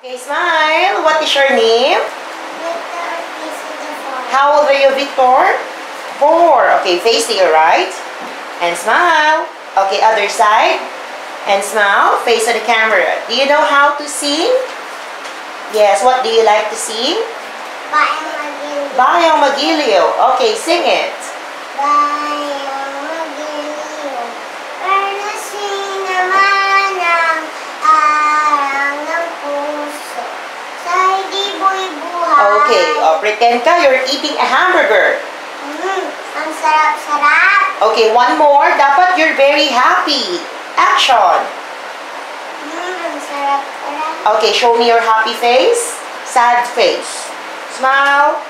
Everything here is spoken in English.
Okay, smile. What is your name? Victor How old are you, Victor? Four. Okay, face to your right. And smile. Okay, other side. And smile. Face to the camera. Do you know how to sing? Yes, what do you like to sing? Bayang Magiliw. Bayang Magiliw. Okay, sing it. Bayang Okay, oh, pretend ka you're eating a hamburger. Mm, ang sarap-sarap. Okay, one more. Dapat you're very happy. Action. Mm, ang sarap-sarap. Okay, show me your happy face. Sad face. Smile.